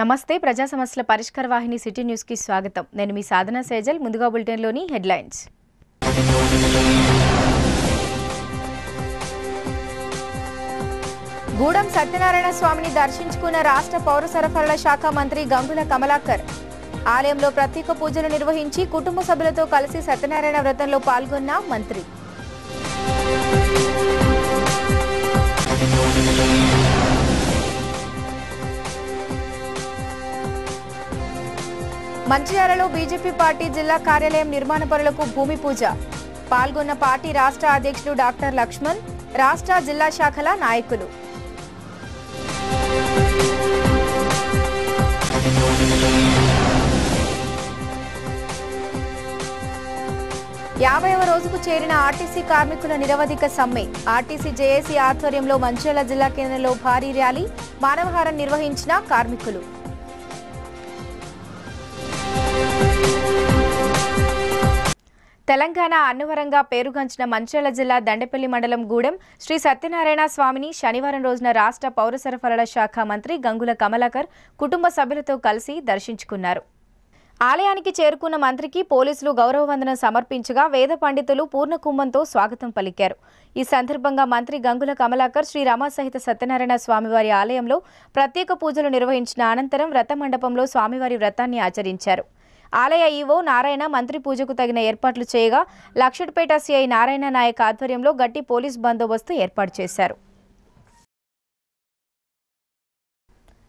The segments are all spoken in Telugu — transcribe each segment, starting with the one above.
నమస్తే ప్రజా సమస్యల పరిష్కార వాహిని సిటీ న్యూస్కి స్వాగతం. నేను మీ సాధన సేజల్ ముందుగా బులెటిన్లోని హెడ్లైన్స్. గూడెం సత్యనారాయణ స్వామిని దర్శించుకున్న రాష్ట్ర పౌర సరఫరాల శాఖ మంత్రి గంగుల కమలాకర్ ఆలయంలో ప్రత్యేక పూజలు నిర్వహించి కుటుంబ సభ్యులతో కలిసి సత్యనారాయణ వ్రతంలో పాల్గొన్న మంత్రి. మంచిర్యాలలో బీజేపీ పార్టీ జిల్లా కార్యాలయం నిర్మాణ పనులకు భూమి పూజ. పాల్గొన్న పార్టీ రాష్ట్ర అధ్యక్షులు డాక్టర్ లక్ష్మణ్ రాష్ట్ర జిల్లా శాఖల నాయకులు. యాభైవ రోజుకు చేరిన ఆర్టీసీ కార్మికుల నిరవధిక సమ్మె. ఆర్టీసీ జేఏసీ ఆధ్వర్యంలో మంచిర్యాల జిల్లా కేంద్రంలో భారీ ర్యాలీ మానవహారం నిర్వహించిన కార్మికులు. తెలంగాణ అన్నవరంగా పేరుగాంచిన మంచిర్యాల జిల్లా దండపల్లి మండలం గూడెం శ్రీ సత్యనారాయణ స్వామిని శనివారం రోజున రాష్ట్ర పౌర సరఫరాల శాఖ మంత్రి గంగుల కమలాకర్ కుటుంబ సభ్యులతో కలిసి దర్శించుకున్నారు. ఆలయానికి చేరుకున్న మంత్రికి పోలీసులు గౌరవ వందనం సమర్పించగా వేద పండితులు పూర్ణ కుంభంతో స్వాగతం పలికారు. ఈ సందర్భంగా మంత్రి గంగుల కమలాకర్ శ్రీ రమాసహిత సత్యనారాయణ స్వామివారి ఆలయంలో ప్రత్యేక పూజలు నిర్వహించిన అనంతరం వ్రత మండపంలో స్వామివారి వ్రతాన్ని ఆచరించారు. ఆలయ ఈవో నారాయణ మంత్రి పూజకు తగిన ఏర్పాట్లు చేయగా లక్షడ్పేట సిఐ నారాయణ నాయక్ ఆధ్వర్యంలో గట్టి పోలీస్ బందోబస్తు ఏర్పాటు చేశారు.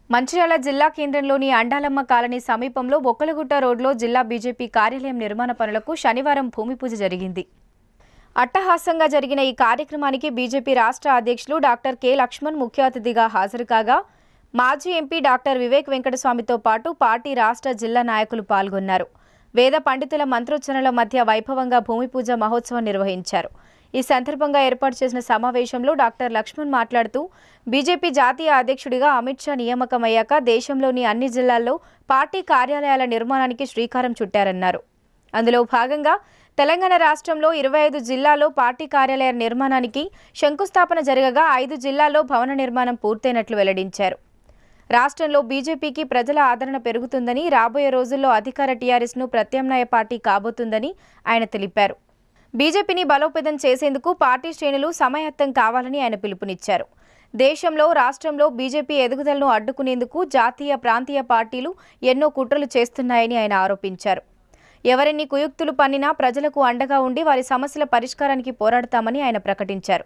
మంచిర్యాల జిల్లా కేంద్రంలోని అండాలమ్మ కాలనీ సమీపంలో బొక్కలగుట్ట రోడ్లో జిల్లా బీజేపీ కార్యాలయం నిర్మాణ పనులకు శనివారం భూమి పూజ జరిగింది. అట్టహాసంగా జరిగిన ఈ కార్యక్రమానికి బీజేపీ రాష్ట్ర అధ్యక్షులు డాక్టర్ కె లక్ష్మణ్ ముఖ్య అతిథిగా హాజరు కాగా మాజీ ఎంపీ డాక్టర్ వివేక్ వెంకటస్వామితో పాటు పార్టీ రాష్ట్ర జిల్లా నాయకులు పాల్గొన్నారు. వేద పండితుల మంత్రోచ్చరణల మధ్య వైభవంగా భూమి పూజ మహోత్సవం నిర్వహించారు. ఈ సందర్భంగా ఏర్పాటు చేసిన సమావేశంలో డాక్టర్ లక్ష్మణ్ మాట్లాడుతూ బీజేపీ జాతీయ అధ్యక్షుడిగా అమిత్ షా నియామకమయ్యాక దేశంలోని అన్ని జిల్లాల్లో పార్టీ కార్యాలయాల నిర్మాణానికి శ్రీకారం చుట్టారన్నారు. అందులో భాగంగా తెలంగాణ రాష్ట్రంలో ఇరవై ఐదు జిల్లాల్లో పార్టీ కార్యాలయ నిర్మాణానికి శంకుస్థాపన జరగగా ఐదు జిల్లాల్లో భవన నిర్మాణం పూర్తయినట్లు వెల్లడించారు. రాష్ట్రంలో బీజేపీకి ప్రజల ఆదరణ పెరుగుతుందని రాబోయే రోజుల్లో అధికార టీఆర్ఎస్ను ప్రత్యామ్నాయ పార్టీ కాబోతుందని ఆయన తెలిపారు. బీజేపీని బలోపేతం చేసేందుకు పార్టీ శ్రేణులు సమాయత్తం కావాలని ఆయన పిలుపునిచ్చారు. దేశంలో రాష్ట్రంలో బీజేపీ ఎదుగుదలను అడ్డుకునేందుకు జాతీయ ప్రాంతీయ పార్టీలు ఎన్నో కుట్రలు చేస్తున్నాయని ఆయన ఆరోపించారు. ఎవరిని కుయుక్తులు పన్నినా ప్రజలకు అండగా ఉండి వారి సమస్యల పరిష్కారానికి పోరాడతామని ఆయన ప్రకటించారు.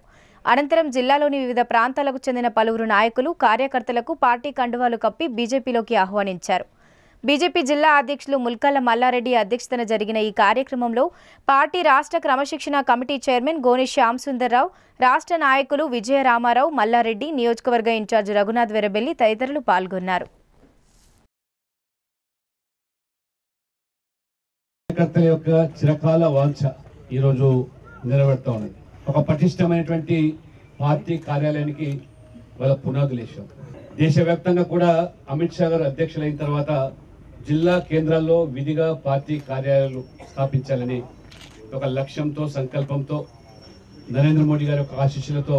అనంతరం జిల్లాలోని వివిధ ప్రాంతాలకు చెందిన పలువురు నాయకులు కార్యకర్తలకు పార్టీ కండువాలు కప్పి బీజేపీలోకి ఆహ్వానించారు. బీజేపీ జిల్లా అధ్యక్షులు ముల్కల్ల మల్లారెడ్డి అధ్యక్షతన జరిగిన ఈ కార్యక్రమంలో పార్టీ రాష్ట్ర క్రమశిక్షణ కమిటీ చైర్మన్ గోని శ్యామ్ సుందర్రావు రాష్ట్ర నాయకులు విజయ రామారావు మల్లారెడ్డి నియోజకవర్గ ఇన్ఛార్జ్ రఘునాథ్ వెరబెల్లి తదితరులు పాల్గొన్నారు. కార్యకర్తల యొక్క చిరకాల వాంఛ ఈరోజు నెరవేరుతా ఉన్నది. ఒక పటిష్టమైనటువంటి పార్టీ కార్యాలయానికి వాళ్ళ పునాదులు వేసాం దేశవ్యాప్తంగా కూడా అమిత్ షా గారు అధ్యక్షులైన తర్వాత జిల్లా కేంద్రాల్లో విధిగా పార్టీ కార్యాలయాలు స్థాపించాలని ఒక లక్ష్యంతో సంకల్పంతో నరేంద్ర మోడీ గారి యొక్క ఆశీస్సులతో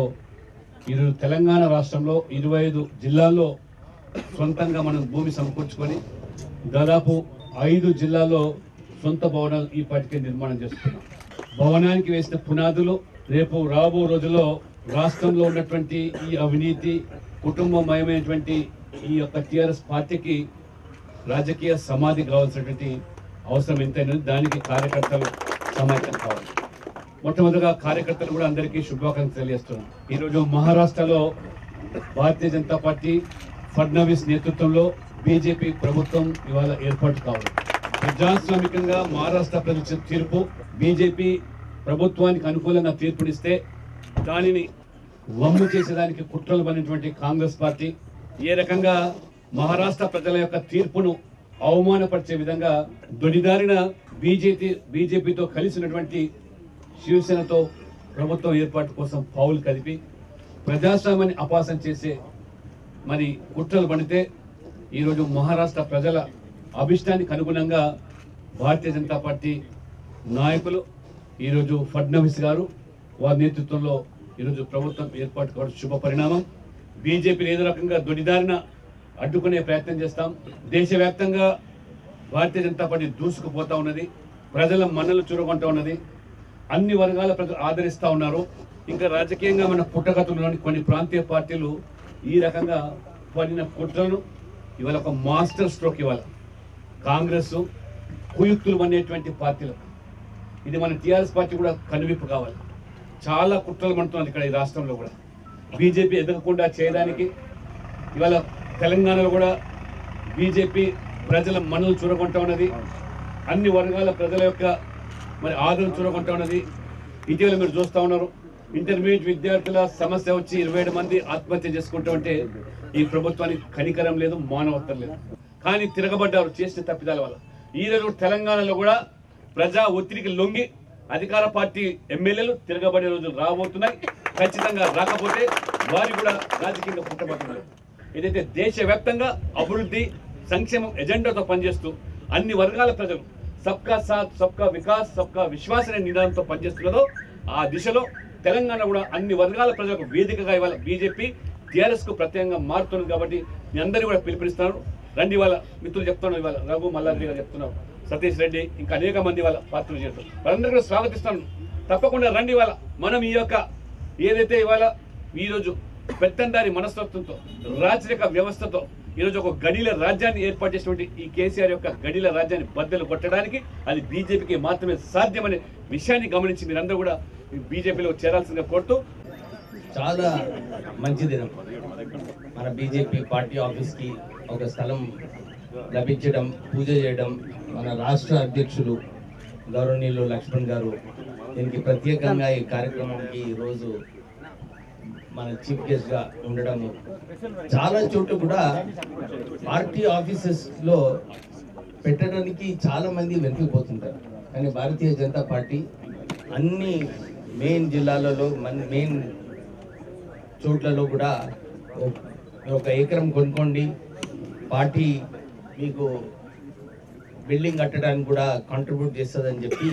ఇరు తెలంగాణ రాష్ట్రంలో ఇరవై ఐదు జిల్లాల్లో సొంతంగా మనం భూమి సమకూర్చుకొని దాదాపు ఐదు జిల్లాల్లో సొంత భవనాలు ఈ పాటికే నిర్మాణం చేస్తున్నాం. భవనానికి వేసిన పునాదులు రేపు రాబో రోజుల్లో రాష్ట్రంలో ఉన్నటువంటి ఈ అవినీతి కుటుంబమయమైనటువంటి ఈ యొక్క టీఆర్ఎస్ పార్టీకి రాజకీయ సమాధి కావాల్సినటువంటి అవసరం ఎంతైనా దానికి కార్యకర్తలు సమాయత్తం కావాలి. మొట్టమొదటిగా కార్యకర్తలు కూడా అందరికీ శుభాకాంక్షలు తెలియజేస్తున్నాం. ఈరోజు మహారాష్ట్రలో భారతీయ జనతా పార్టీ ఫడ్నవీస్ నేతృత్వంలో బీజేపీ ప్రభుత్వం ఇవాళ ఏర్పాటు కావాలి. ప్రజాస్వామికంగా మహారాష్ట్ర ప్రజల తీర్పు బీజేపీ ప్రభుత్వానికి అనుకూలంగా తీర్పునిస్తే దానిని వమ్ము చేసేదానికి కుట్రలు పడినటువంటి కాంగ్రెస్ పార్టీ ఏ రకంగా మహారాష్ట్ర ప్రజల యొక్క తీర్పును అవమానపరిచే విధంగా దొడిదారిన బీజేపీ బీజేపీతో కలిసినటువంటి శివసేనతో ప్రభుత్వం ఏర్పాటు కోసం పావులు కలిపి ప్రజాస్వామ్యాన్ని అపాసం చేసే మరి కుట్రలు పడితే ఈరోజు మహారాష్ట్ర ప్రజల అభిష్టానికి అనుగుణంగా భారతీయ జనతా పార్టీ నాయకులు ఈరోజు ఫడ్నవీస్ గారు వారి నేతృత్వంలో ఈరోజు ప్రభుత్వం ఏర్పాటు కావడం శుభ పరిణామం. బీజేపీని ఏదో రకంగా దొడిదారిన అడ్డుకునే ప్రయత్నం చేస్తాం. దేశవ్యాప్తంగా భారతీయ జనతా పార్టీ దూసుకుపోతా ఉన్నది. ప్రజల మన్నలు చురుకుంటా ఉన్నది. అన్ని వర్గాల ప్రజలు ఆదరిస్తూ ఉన్నారు. ఇంకా రాజకీయంగా మన పుట్టగతుల్లోని కొన్ని ప్రాంతీయ పార్టీలు ఈ రకంగా పడిన కుట్రను ఇవాళ ఒక మాస్టర్ స్ట్రోక్ ఇవాళ. కాంగ్రెస్ కుయుక్తులు అనేటువంటి పార్టీలు. ఇది మన టీఆర్ఎస్ పార్టీ కూడా కనువిప్పు కావాలి. చాలా కుట్రలు మంటున్నది ఇక్కడ ఈ రాష్ట్రంలో కూడా. బీజేపీ ఎదగకుండా చేయడానికి ఇవాళ తెలంగాణలో కూడా బీజేపీ ప్రజల మనులు చూడకుంటా ఉన్నది. అన్ని వర్గాల ప్రజల యొక్క మరి ఆదరణ చూడకుంటా ఉన్నది. ఇటీవల మీరు చూస్తూ ఉన్నారు. ఇంటర్మీడియట్ విద్యార్థుల సమస్య వచ్చి ఇరవై ఏడు మంది ఆత్మహత్య చేసుకుంటూ ఉంటే ఈ ప్రభుత్వానికి కనికరం లేదు మానవత్వం లేదు. కానీ తిరగబడ్డారు చేసిన తప్పిదాల వల్ల. ఈ తెలంగాణలో కూడా ప్రజా ఒత్తిడికి లొంగి అధికార పార్టీ ఎమ్మెల్యేలు తిరగబడే రోజులు రాబోతున్నాయి. ఖచ్చితంగా రాకపోతే వారి కూడా రాజకీయంగా పుట్టబడుతున్నారు ఏదైతే దేశవ్యాప్తంగా అభివృద్ధి సంక్షేమం ఎజెండాతో పనిచేస్తూ అన్ని వర్గాల ప్రజలు సబ్కా సాత్ సబ్కా వికాస్ సబ్కా విశ్వాస్ అనే నినాదంతో పనిచేస్తున్నదో ఆ దిశలో తెలంగాణ కూడా అన్ని వర్గాల ప్రజలకు వేదికగా ఇవాళ బీజేపీ టీఆర్ఎస్కు ప్రత్యేకంగా మారుతుంది కాబట్టి మీ అందరూ కూడా పిలుపునిస్తున్నారు రండి వాళ్ళ మిత్రులు చెప్తున్నాం ఇవాళ. రఘు మల్లారెడ్డి గారు చెప్తున్నాం సతీష్ రెడ్డి ఇంకా అనేక మంది వాళ్ళ పాత్రలు చేస్తారు వాళ్ళందరూ కూడా స్వాగతిస్తాను. తప్పకుండా రండి వాళ్ళ మనం ఈ యొక్క ఏదైతే ఇవాళ ఈరోజు పెత్తందారి మనస్తత్వంతో రాచరిక వ్యవస్థతో ఈరోజు ఒక గడిల రాజ్యాన్ని ఏర్పాటు చేసినటువంటి ఈ కేసీఆర్ యొక్క గడిల రాజ్యాన్ని బద్దలు కొట్టడానికి అది బీజేపీకి మాత్రమే సాధ్యమనే విషయాన్ని గమనించి మీరందరూ కూడా బీజేపీలో చేరాల్సిందిగా కోరుతూ చాలా మంచి దినం మన బీజేపీ పార్టీ ఆఫీస్కి ఒక స్థలం లభించడం పూజ చేయడం మన రాష్ట్ర అధ్యక్షులు గౌరవనీయులు లక్ష్మణ్ గారు. దీనికి ప్రత్యేకంగా ఈ కార్యక్రమానికి ఈరోజు మన చీఫ్ గెస్ట్గా ఉండడము చాలా చోట్ల కూడా పార్టీ ఆఫీసెస్లో పెట్టడానికి చాలామంది మంది కానీ భారతీయ జనతా పార్టీ అన్ని మెయిన్ జిల్లాలలో మన మెయిన్ చోట్లలో కూడా ఒక- ఒక ఎకరం కొనుక్కోండి పార్టీ మీకు బిల్డింగ్ కట్టడానికి కూడా కాంట్రిబ్యూట్ చేస్తుందని చెప్పి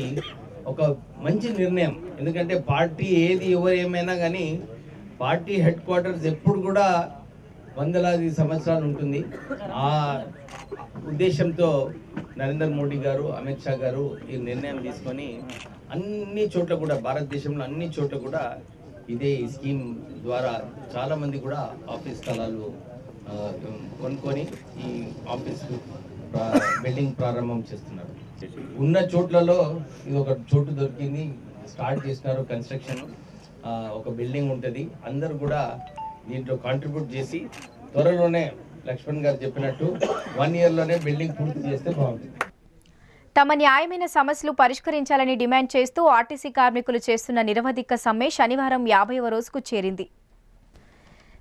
ఒక మంచి నిర్ణయం. ఎందుకంటే పార్టీ ఏది ఎవరు ఏమైనా కానీ పార్టీ హెడ్ క్వార్టర్స్ ఎప్పుడు కూడా వందలాది సంవత్సరాలు ఉంటుంది. ఆ ఉద్దేశంతో నరేంద్ర మోడీ గారు అమిత్ షా గారు ఈ నిర్ణయం తీసుకొని అన్ని చోట్ల కూడా భారతదేశంలో అన్ని చోట్ల కూడా ఇదే ఈ స్కీమ్ ద్వారా చాలామంది కూడా ఆఫీస్ స్థలాలు కొనుక్కొని ఈ ఆఫీస్ బిల్డింగ్ ప్రారంభం చేస్తున్నారు. ఉన్న చోట్లలో ఇది ఒక చోటు దొరికింది. స్టార్ట్ చేసినారు కన్స్ట్రక్షన్. ఒక బిల్డింగ్ ఉంటుంది. అందరు కూడా దీంట్లో కాంట్రిబ్యూట్ చేసి త్వరలోనే లక్ష్మణ్ గారు చెప్పినట్టు వన్ ఇయర్లోనే బిల్డింగ్ పూర్తి చేస్తే బాగుంటుంది. తమ న్యాయమైన సమస్యలు పరిష్కరించాలని డిమాండ్ చేస్తూ ఆర్టీసీ కార్మికులు చేస్తున్న నిరవధిక సమ్మె శనివారం యాభైవ రోజుకు చేరింది.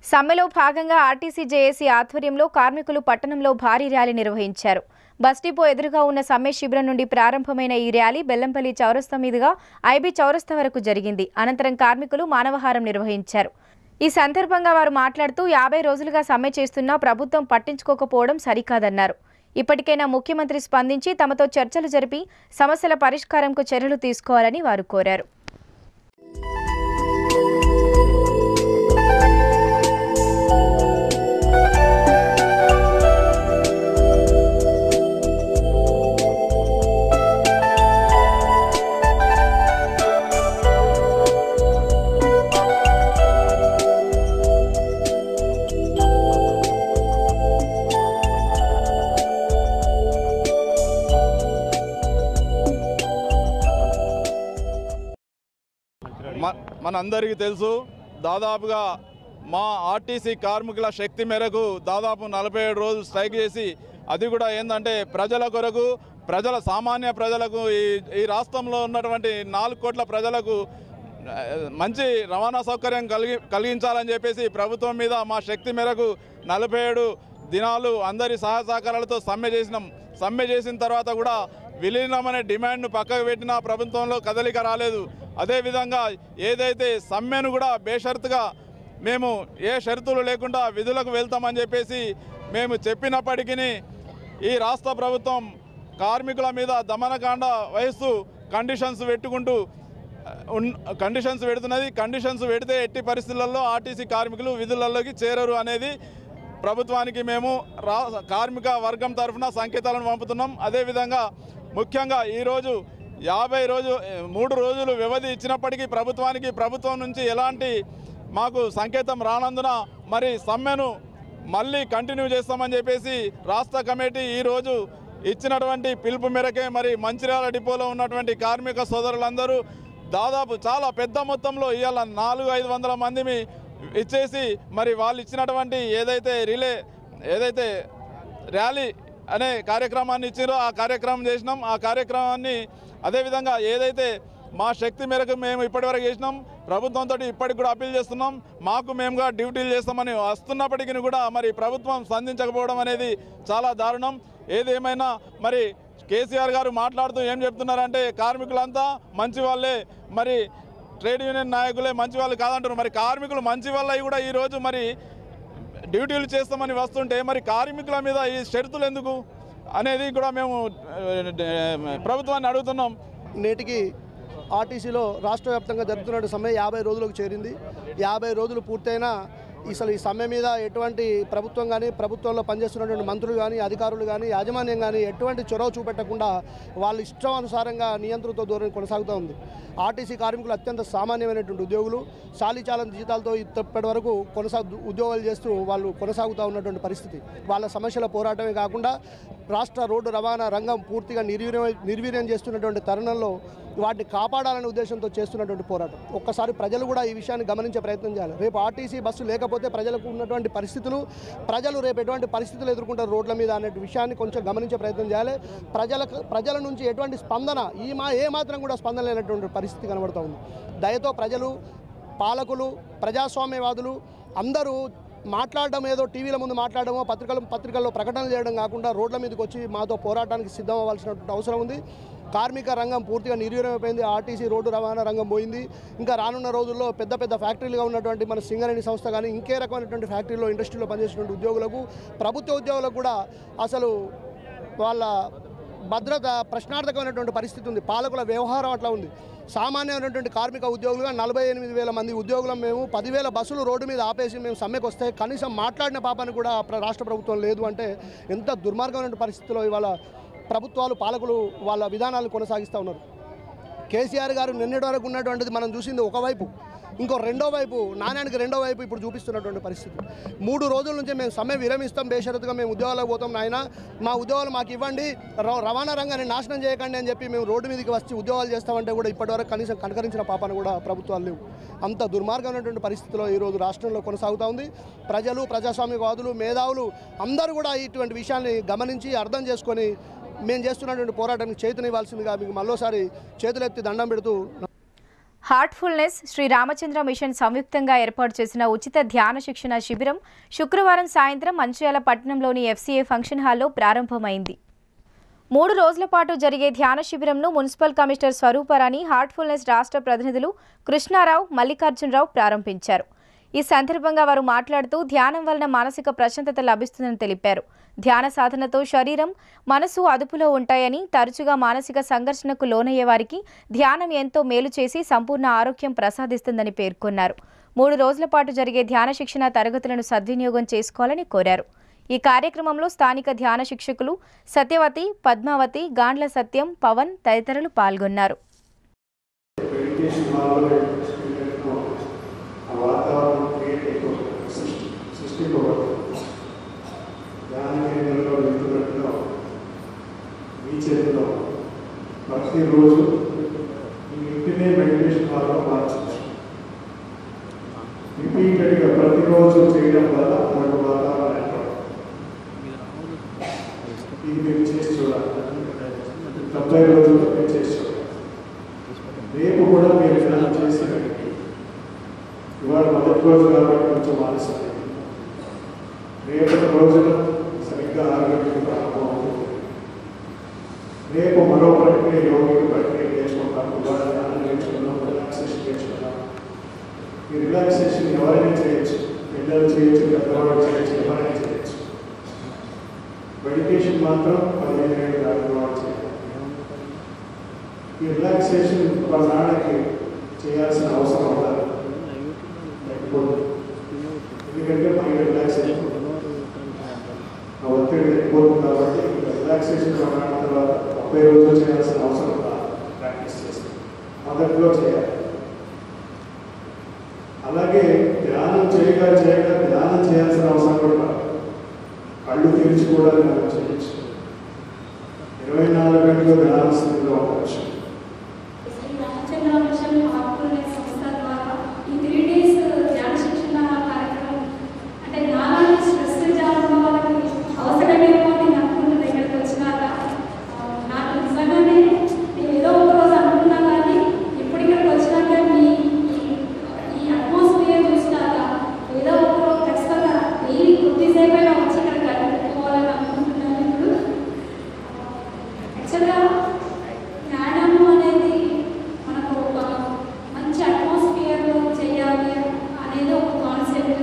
సమ్మెలో భాగంగా ఆర్టీసీ జేఏసీ ఆధ్వర్యంలో కార్మికులు పట్టణంలో భారీ ర్యాలీ నిర్వహించారు. బస్ డిపో ఎదురుగా ఉన్న సమ్మె శిబిరం నుండి ప్రారంభమైన ఈ ర్యాలీ బెల్లంపల్లి చౌరస్తా మీదుగా ఐబీ చౌరస్తా వరకు జరిగింది. అనంతరం కార్మికులు మానవహారం నిర్వహించారు. ఈ సందర్భంగా వారు మాట్లాడుతూ యాభై రోజులుగా సమ్మె చేస్తున్నా ప్రభుత్వం పట్టించుకోకపోవడం సరికాదన్నారు. ఇప్పటికైనా ముఖ్యమంత్రి స్పందించి తమతో చర్చలు జరిపి సమస్యల పరిష్కారంకు చర్యలు తీసుకోవాలని వారు కోరారు. మనందరికీ తెలుసు దాదాపుగా మా ఆర్టీసీ కార్మికుల శక్తి మేరకు దాదాపు నలభై ఏడు రోజులు స్ట్రైక్ చేసి అది కూడా ఏంటంటే ప్రజల కొరకు ప్రజల సామాన్య ప్రజలకు ఈ ఈ రాష్ట్రంలో ఉన్నటువంటి నాలుగు కోట్ల ప్రజలకు మంచి రవాణా సౌకర్యం కలిగి కలిగించాలని చెప్పేసి ప్రభుత్వం మీద మా శక్తి మేరకు నలభై ఏడు దినాలు అందరి సహాయ సహకారాలతో సమ్మె చేసినాం. సమ్మె చేసిన తర్వాత కూడా విలీనమనే డిమాండ్ను పక్కకు పెట్టినా ప్రభుత్వంలో కదలిక రాలేదు. అదేవిధంగా ఏదైతే సమ్మెను కూడా బేషరతుగా మేము ఏ షరతులు లేకుండా విధులకు వెళ్తామని చెప్పేసి మేము చెప్పినప్పటికీ ఈ రాష్ట్ర ప్రభుత్వం కార్మికుల మీద దమనకాండ వహిస్తూ కండిషన్స్ పెట్టుకుంటూ ఉన్ కండిషన్స్ పెడుతున్నది. కండిషన్స్ పెడితే ఎట్టి పరిస్థితులలో ఆర్టీసీ కార్మికులు విధులలోకి చేరరు అనేది ప్రభుత్వానికి మేము రా కార్మిక వర్గం తరఫున సంకేతాలను పంపుతున్నాం. అదేవిధంగా ముఖ్యంగా ఈరోజు యాభై రోజు మూడు రోజులు వ్యవధి ఇచ్చినప్పటికీ ప్రభుత్వానికి ప్రభుత్వం నుంచి ఎలాంటి మాకు సంకేతం రానందున మరి సమ్మెను మళ్ళీ కంటిన్యూ చేస్తామని చెప్పేసి రాష్ట్ర కమిటీ ఈరోజు ఇచ్చినటువంటి పిలుపు మేరకే మరి మంచిర్యాల డిపోలో ఉన్నటువంటి కార్మిక సోదరులందరూ దాదాపు చాలా పెద్ద మొత్తంలో ఇవాళ నాలుగు ఐదు వందల మందిని ఇచ్చేసి మరి వాళ్ళు ఇచ్చినటువంటి ఏదైతే రిలే ఏదైతే ర్యాలీ అనే కార్యక్రమాన్ని ఇచ్చారో ఆ కార్యక్రమం చేసినాం. ఆ కార్యక్రమాన్ని అదేవిధంగా ఏదైతే మా శక్తి మేరకు మేము ఇప్పటివరకు చేసినాం ప్రభుత్వంతో ఇప్పటికి కూడా అప్పీల్ చేస్తున్నాం. మాకు మేముగా డ్యూటీలు చేస్తామని వస్తున్నప్పటికీ కూడా మరి ప్రభుత్వం స్పందించకపోవడం అనేది చాలా దారుణం. ఏదేమైనా మరి కేసీఆర్ గారు మాట్లాడుతూ ఏం చెప్తున్నారంటే కార్మికులంతా మంచి వాళ్ళే మరి ట్రేడ్ యూనియన్ నాయకులే మంచి వాళ్ళు కాదంటారు మరి కార్మికులు మంచి వల్ల కూడా ఈరోజు మరి డ్యూటీలు చేస్తామని వస్తుంటే మరి కార్మికుల మీద ఈ షరతులు ఎందుకు అనేది కూడా మేము ప్రభుత్వాన్ని అడుగుతున్నాం. నేటికి ఆర్టీసీలో రాష్ట్ర వ్యాప్తంగా జరుగుతున్న సమ్మె యాభై రోజులకు చేరింది. యాభై రోజులు పూర్తయినా అసలు ఈ సమ్మె మీద ఎటువంటి ప్రభుత్వం కానీ ప్రభుత్వంలో పనిచేస్తున్నటువంటి మంత్రులు కానీ అధికారులు కానీ యాజమాన్యం కానీ ఎటువంటి చొరవ చూపెట్టకుండా వాళ్ళ ఇష్టానుసారంగా నియంత్రణతో ధోరణి కొనసాగుతూ ఉంది. ఆర్టీసీ కార్మికులు అత్యంత సామాన్యమైనటువంటి ఉద్యోగులు. చాలీచాలని జీతాలతో ఇప్పటి వరకు కొనసాగు ఉద్యోగాలు చేస్తూ వాళ్ళు కొనసాగుతూ ఉన్నటువంటి పరిస్థితి. వాళ్ళ సమస్యల పోరాటమే కాకుండా రాష్ట్ర రోడ్డు రవాణా రంగం పూర్తిగా నిర్వీర్యం నిర్వీర్యం చేస్తున్నటువంటి తరుణంలో వాటిని కాపాడాలనే ఉద్దేశంతో చేస్తున్నటువంటి పోరాటం. ఒక్కసారి ప్రజలు కూడా ఈ విషయాన్ని గమనించే ప్రయత్నం చేయాలి. రేపు ఆర్టీసీ బస్సు లేకపోతే ప్రజలకు ఉన్నటువంటి పరిస్థితులు ప్రజలు రేపు ఎటువంటి పరిస్థితులు ఎదుర్కొంటారు రోడ్ల మీద అనే విషయాన్ని కొంచెం గమనించే ప్రయత్నం చేయాలి. ప్రజలకు ప్రజల నుంచి ఎటువంటి స్పందన ఈ మా ఏ మాత్రం కూడా స్పందన లేనటువంటి పరిస్థితి కనబడుతూ ఉంది. దయతో ప్రజలు పాలకులు ప్రజాస్వామ్యవాదులు అందరూ మాట్లాడడం ఏదో టీవీల ముందు మాట్లాడడమో పత్రికలు పత్రికల్లో ప్రకటనలు చేయడం కాకుండా రోడ్ల మీదకి వచ్చి మాతో పోరాటానికి సిద్ధం అవ్వాల్సినటువంటి అవసరం ఉంది. కార్మిక రంగం పూర్తిగా నిర్వీర్యమైపోయింది. ఆర్టీసీ రోడ్డు రవాణా రంగం పోయింది. ఇంకా రానున్న రోజుల్లో పెద్ద పెద్ద ఫ్యాక్టరీలుగా ఉన్నటువంటి మన సింగరేణి సంస్థ కానీ ఇంకే రకమైనటువంటి ఫ్యాక్టరీలో ఇండస్ట్రీలో పనిచేసినటువంటి ఉద్యోగులకు ప్రభుత్వ ఉద్యోగులకు కూడా అసలు వాళ్ళ భద్రత ప్రశ్నార్థకమైనటువంటి పరిస్థితి ఉంది. పాలకుల వ్యవహారం అట్లా ఉంది. సామాన్యమైనటువంటి కార్మిక ఉద్యోగులుగా నలభై ఎనిమిది వేల మంది ఉద్యోగులం మేము. పదివేల బస్సులు రోడ్డు మీద ఆపేసి మేము సమ్మెకు వస్తే కనీసం మాట్లాడిన పాపని కూడా రాష్ట్ర ప్రభుత్వం లేదు అంటే ఎంత దుర్మార్గమైన పరిస్థితిలో ఇవాళ ప్రభుత్వాలు పాలకులు వాళ్ళ విధానాలు కొనసాగిస్తూ ఉన్నారు. కేసీఆర్ గారు నిన్నటి వరకు ఉన్నటువంటిది మనం చూసింది ఒకవైపు ఇంకో రెండో వైపు నాణ్యానికి రెండో వైపు ఇప్పుడు చూపిస్తున్నటువంటి పరిస్థితి. మూడు రోజుల నుంచి మేము సమ్మె విరమిస్తాం బేషరతుగా మేము ఉద్యోగాలకు పోతాం నాయన. మా ఉద్యోగాలు మాకు ఇవ్వండి రవాణా రంగాన్ని నాశనం చేయకండి అని చెప్పి మేము రోడ్డు మీదకి వచ్చి ఉద్యోగాలు చేస్తామంటే కూడా ఇప్పటివరకు కనీసం కనకరించిన పాపాను కూడా ప్రభుత్వాలు లేవు. అంత దుర్మార్గమైనటువంటి పరిస్థితిలో ఈరోజు రాష్ట్రంలో కొనసాగుతూ ఉంది. ప్రజలు ప్రజాస్వామ్యవాదులు మేధావులు అందరూ కూడా ఇటువంటి విషయాన్ని గమనించి అర్థం చేసుకొని మేము చేస్తున్నటువంటి పోరాటానికి చేతునివ్వాల్సిందిగా మీకు మరోసారి చేతులెత్తి దండం పెడుతూ హార్ట్ఫుల్నెస్ శ్రీ రామచంద్ర మిషన్ సంయుక్తంగా ఏర్పాటు చేసిన ఉచిత ధ్యాన శిక్షణ శిబిరం శుక్రవారం సాయంత్రం మంచిర్యాల పట్టణంలోని ఎఫ్సీఏ ఫంక్షన్ హాల్లో ప్రారంభమైంది. మూడు రోజుల పాటు జరిగే ధ్యాన శిబిరంను మున్సిపల్ కమిషనర్ స్వరూపరాణి హార్ట్ఫుల్నెస్ రాష్ట్ర ప్రతినిధులు కృష్ణారావు మల్లికార్జునరావు ప్రారంభించారు. ఈ సందర్భంగా వారు మాట్లాడుతూ ధ్యానం వలన మానసిక ప్రశాంతత లభిస్తుందని తెలిపారు. ధ్యాన సాధనతో శరీరం మనసు అదుపులో ఉంటాయని తరచుగా మానసిక సంఘర్షణకు లోనయ్యే వారికి ధ్యానం ఎంతో మేలు చేసి సంపూర్ణ ఆరోగ్యం ప్రసాదిస్తుందని పేర్కొన్నారు. మూడు రోజుల పాటు జరిగే ధ్యాన శిక్షణ తరగతులను సద్వినియోగం చేసుకోవాలని కోరారు. ఈ కార్యక్రమంలో స్థానిక ధ్యాన శిక్షకులు సత్యవతి పద్మావతి గాండ్ల సత్యం పవన్ తదితరులు పాల్గొన్నారు మెడిటేషన్ హాల్లో ఆ వాతావరణం క్రియేట్ అయిపోతుంది సృష్టి సృష్టిపోతుంది ధ్యాన కేంద్రంలో వెళ్తున్నట్టుగా మీ చేతిలో ప్రతిరోజు మీ ఇంటినే మెడిటేషన్ హాల్లో మార్చచ్చు రిపీటెడ్గా ప్రతిరోజు చేయడం వల్ల మనకు వాతావరణం ఏర్పడుతుంది ఇది మీరు చేసి చూడాలి. డెబ్బై రోజుల్లో మీరు చేసి చూడాలి. రేపు కూడా మీరు ధ్యానం చేసినట్టు ఇవాళ మొదటి రోజు కాబట్టి కొంచెం ఆలస్యం. రేపటి రోజున సరిగ్గా ఆరోగ్యం ప్రారంభం రేపు మరో ప్రక్రియ యోగికి ప్రక్రియ చేసుకుంటాం వివాదాన్ని నేర్చుకున్నాం రిలాక్సేషన్ చేసుకున్నాం ఈ రిలాక్సేషన్ ఎవరైనా చేయొచ్చు పిల్లలు చేయొచ్చు పెద్దవాళ్ళు చేయొచ్చు ఎవరైనా చేయొచ్చు మెడిటేషన్ మాత్రం పదిహేను ఏళ్ళు దాటిన వాళ్ళు చేయాలి ఈ రిలాక్సేషన్ కొన్నాళ్ళకి చేయాల్సిన అవసరం ఉండాలి లేకపోతే ఎందుకంటే మనకి రిలాక్సేషన్ ఆ ఒత్తిడి తగ్గిపోతుంది కాబట్టి రిలాక్సేషన్ కొన్నాళ్ళ తర్వాత ముప్పై రోజులు చేయాల్సిన అవసరం కూడా ప్రాక్టీస్ చేస్తాం. మొదట్లో చేయాలి. అలాగే ధ్యానం చేయగా చేయగా ధ్యానం చేయాల్సిన అవసరం కూడా. కళ్ళు తెరుచుకోవడానికి కూడా ధ్యానం చేయొచ్చు ఇరవై నాలుగు గంటలు ధ్యాన స్థితిలో ఉండవచ్చు శ్రీ రామచంద్ర మిషన్ ఆర్గనైజ్ సంస్థ ద్వారా ఈ త్రీ డేస్ ధ్యాన శిక్షణ కార్యక్రమం అంటే జ్ఞానాన్ని స్ట్రెస్ జాబ్ వాళ్ళకి అవసరమేమో అని నేను అనుకుంటున్నాను ఇక్కడికి వచ్చినాక ఆ, నాకు నిజంగానే నేను ఏదో ఒక రోజు అనుకున్నా కానీ ఇప్పుడు ఇక్కడికి వచ్చినాక మీ ఈ- ఈ అట్మాస్ఫియర్ చూసినాక ఏదో ఒక రోజు ఖచ్చితంగా డైలీ కొద్దిసేపు అయినా వచ్చి ఇక్కడ కలుపుకోవాలని అనుకుంటున్నాను ఇప్పుడు యాక్చువల్గా జ్ఞానము అనేది మనకు ఒక మంచి అట్మాస్ఫియర్లో చేయాలి అనేది ఒక కాన్సెప్ట్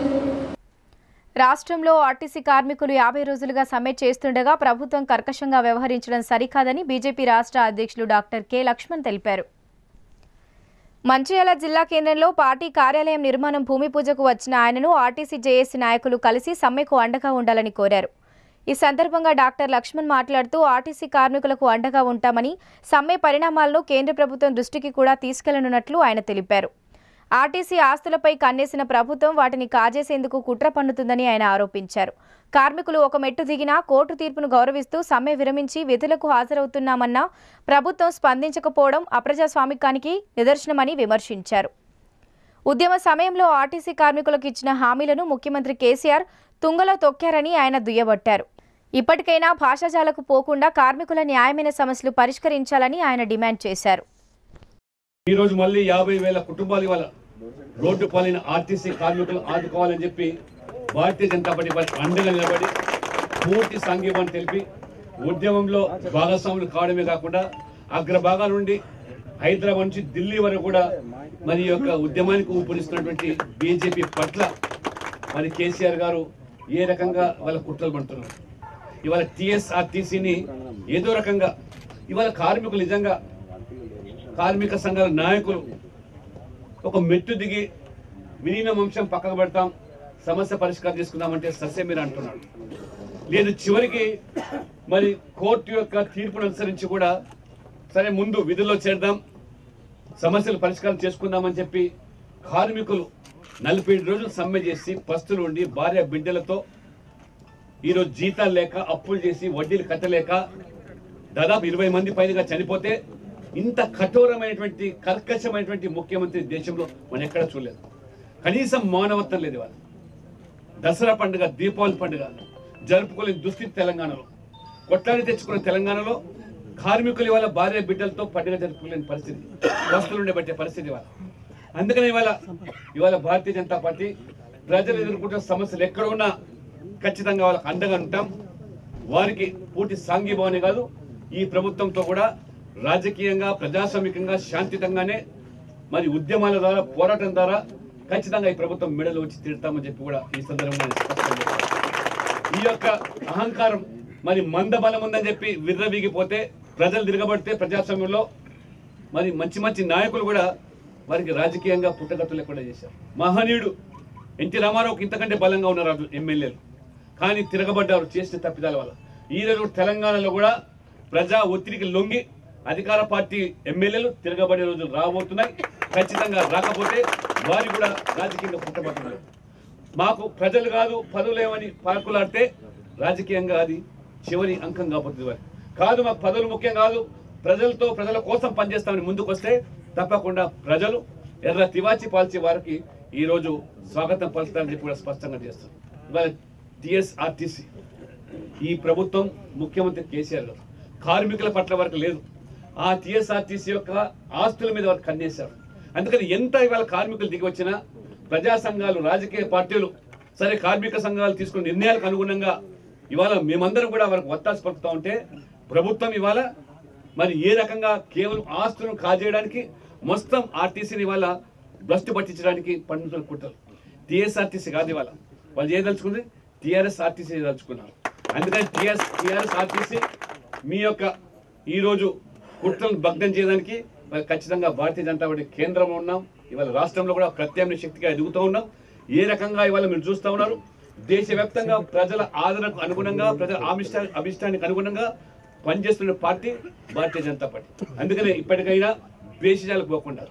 రాష్ట్రంలో ఆర్టీసీ కార్మికులు యాభై రోజులుగా సమ్మె చేస్తుండగా ప్రభుత్వం కర్కశంగా వ్యవహరించడం సరికాదని బీజేపీ రాష్ట్ర అధ్యక్షులు డాక్టర్ కె లక్ష్మణ్ తెలిపారు. మంచిర్యాల జిల్లా కేంద్రంలో పార్టీ కార్యాలయం నిర్మాణం భూమి పూజకు వచ్చిన ఆయనను ఆర్టీసీ జేఏసీ నాయకులు కలిసి సమ్మెకు అండగా ఉండాలని కోరారు. ఈ సందర్భంగా డాక్టర్ లక్ష్మణ్ మాట్లాడుతూ ఆర్టీసీ కార్మికులకు అండగా ఉంటామని సమ్మె పరిణామాలను కేంద్ర ప్రభుత్వం దృష్టికి కూడా తీసుకెళ్ళనున్నట్లు ఆయన తెలిపారు. ఆర్టీసీ ఆస్తులపై కన్నేసిన ప్రభుత్వం వాటిని కాజేసేందుకు కుట్ర పన్నుతుందని ఆయన ఆరోపించారు. కార్మికులు ఒక మెట్టు దిగినా కోర్టు తీర్పును గౌరవిస్తూ సమ్మె విరమించి విధులకు హాజరవుతున్నామన్న ప్రభుత్వం స్పందించకపోవడం అప్రజాస్వామికానికి నిదర్శనమని విమర్శించారు. ఉద్యమ సమయంలో ఆర్టీసీ కార్మికులకు ఇచ్చిన హామీలను ముఖ్యమంత్రి కేసీఆర్ తుంగలో తొక్కారని ఆయన దుయ్యబట్టారు. ఇప్పటికైనా భాషాజాలకు పోకుండా కార్మికుల న్యాయమైన సమస్యలు పరిష్కరించాలని ఆయన డిమాండ్ చేశారు. ఈ రోజు మళ్ళీ యాభై వేల కుటుంబాలు ఇవాళ రోడ్డు పాలైన ఆర్టీసీ కార్మికులు ఆదుకోవాలని చెప్పి భారతీయ జనతా పార్టీ అండగా నిలబడి పూర్తి సంఘీభావం తెలిపి ఉద్యమంలో భాగస్వాములు కావడమే కాకుండా అగ్రభాగాల నుండి హైదరాబాద్ నుంచి ఢిల్లీ వరకు కూడా మరి యొక్క ఉద్యమానికి ఊపునిస్తున్నటువంటి బీజేపీ పట్ల మరి కేసీఆర్ గారు ఏ రకంగా వాళ్ళ కుట్రలు పడుతున్నారు? ఇవాళ టీఎస్ఆర్టీసీని ఏదో రకంగా ఇవాళ కార్మికులు నిజంగా కార్మిక సంఘాల నాయకులు ఒక మెట్టు దిగి విలీనం అంశం పక్కకు పెడతాం సమస్య పరిష్కారం చేసుకుందామంటే సస్య మీరు అంటున్నాడు. లేదు చివరికి మరి కోర్టు యొక్క తీర్పును అనుసరించి కూడా సరే ముందు విధుల్లో చేద్దాం సమస్యలు పరిష్కారం చేసుకుందామని చెప్పి కార్మికులు నలభై ఏడు రోజులు సమ్మె చేసి పస్తులు ఉండి భార్య బిడ్డలతో ఈరోజు జీతాలు లేక అప్పులు చేసి వడ్డీలు కట్టలేక దాదాపు ఇరవై మంది పైనగా చనిపోతే ఇంత కఠోరమైనటువంటి కర్కశమైనటువంటి ముఖ్యమంత్రి దేశంలో మనం ఎక్కడ చూడలేదు. కనీసం మానవత్వం లేదు ఇవాళ. దసరా పండుగ దీపావళి పండుగ జరుపుకోలేని దుస్థితి తెలంగాణలో. కొట్లాడి తెచ్చుకున్న తెలంగాణలో కార్మికులు ఇవాళ భార్య బిడ్డలతో పండుగ జరుపుకోలేని పరిస్థితి వస్తువులు ఉండబట్టే పరిస్థితి ఇవాళ. అందుకనే ఇవాళ ఇవాళ భారతీయ జనతా పార్టీ ప్రజలు ఎదుర్కొంటున్న సమస్యలు ఎక్కడ ఉన్నా ఖచ్చితంగా వాళ్ళకి అండగా ఉంటాం. వారికి పూర్తి సాంఘీభావనే కాదు ఈ ప్రభుత్వంతో కూడా రాజకీయంగా ప్రజాస్వామికంగా శాంతితంగానే మరి ఉద్యమాల ద్వారా పోరాటం ద్వారా ఖచ్చితంగా ఈ ప్రభుత్వం మెడలు వచ్చి తిడతామని చెప్పి కూడా ఈ సందర్భంగా ఈ యొక్క అహంకారం మరి మందబలం ఉందని చెప్పి విర్రవీగిపోతే ప్రజలు తిరగబడితే ప్రజాస్వామ్యంలో మరి మంచి మంచి నాయకులు కూడా వారికి రాజకీయంగా పుట్టగత్తు లేకుండా చేశారు. మహనీయుడు ఎన్టీ రామారావుకి ఇంతకంటే బలంగా ఉన్నారు ఎమ్మెల్యేలు. కానీ తిరగబడ్డారు చేసిన తప్పిదాల వల్ల. ఈ రోజు తెలంగాణలో కూడా ప్రజా ఒత్తిడికి లొంగి అధికార పార్టీ ఎమ్మెల్యేలు తిరగబడే రోజులు రాబోతున్నాయి. ఖచ్చితంగా రాకపోతే వారి కూడా రాజకీయంగా పుట్టబడుతున్నారు మాకు ప్రజలు కాదు పదవులేమని పాకులాడితే రాజకీయంగా అది చివరి అంకం కాబోతుంది వారి కాదు మాకు పదవులు ముఖ్యం కాదు. ప్రజలతో ప్రజల కోసం పనిచేస్తామని ముందుకు వస్తే తప్పకుండా ప్రజలు ఎర్ర తివాచి పాల్చే వారికి ఈరోజు స్వాగతం పలుస్తారని చెప్పి కూడా స్పష్టంగా చేస్తారు. ఇవాళ టిఎస్ఆర్టీసీ ఈ ప్రభుత్వం ముఖ్యమంత్రి కేసీఆర్ గారు. కార్మికుల పట్ల వరకు లేదు. ఆ టీఎస్ఆర్టీసీ యొక్క ఆస్తుల మీద వారు కన్నేశారు. అందుకని ఎంత ఇవాళ కార్మికులు దిగి వచ్చినా ప్రజా సంఘాలు రాజకీయ పార్టీలు సరే కార్మిక సంఘాలు తీసుకున్న నిర్ణయాలకు అనుగుణంగా ఇవాళ మేమందరం కూడా వారికి ఒత్తాసు పలుకుతా ఉంటే ప్రభుత్వం ఇవాళ మరి ఏ రకంగా కేవలం ఆస్తులను కాజేయడానికి మొత్తం ఆర్టీసీని ఇవాళ భ్రష్టు పట్టించడానికి పండుతున్న కుట్రలు. టీఎస్ఆర్టీసీ కాదు ఇవాళ. వాళ్ళు చేయదలుచుకుంది టీఆర్ఎస్ ఆర్టీసీ చేయదలుచుకున్నారు. అందుకని టీఎస్ టీఆర్ఎస్ ఆర్టీసీ మీ యొక్క ఈరోజు కుట్రలను భగ్నం చేయడానికి మరి ఖచ్చితంగా భారతీయ జనతా పార్టీ కేంద్రంలో ఉన్నాం. ఇవాళ రాష్ట్రంలో కూడా ప్రత్యామ్నాయ శక్తిగా ఎదుగుతూ ఉన్నాం. ఏ రకంగా ఇవాళ మీరు చూస్తూ ఉన్నారు? దేశవ్యాప్తంగా ప్రజల ఆదరణకు అనుగుణంగా ప్రజల అభిష్టా అభిష్టానికి అనుగుణంగా పనిచేస్తున్న పార్టీ భారతీయ జనతా పార్టీ. అందుకనే ఇప్పటికైనా ద్వేషాలకు పోకుండా